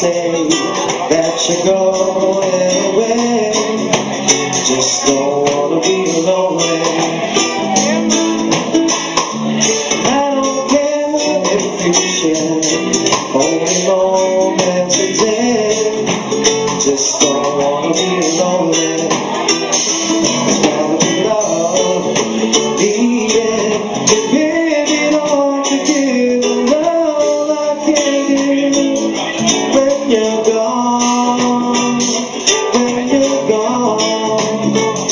say that you're going away. Just don't wanna be lonely I don't care if you share Only moments a day Just don't wanna be lonely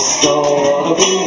story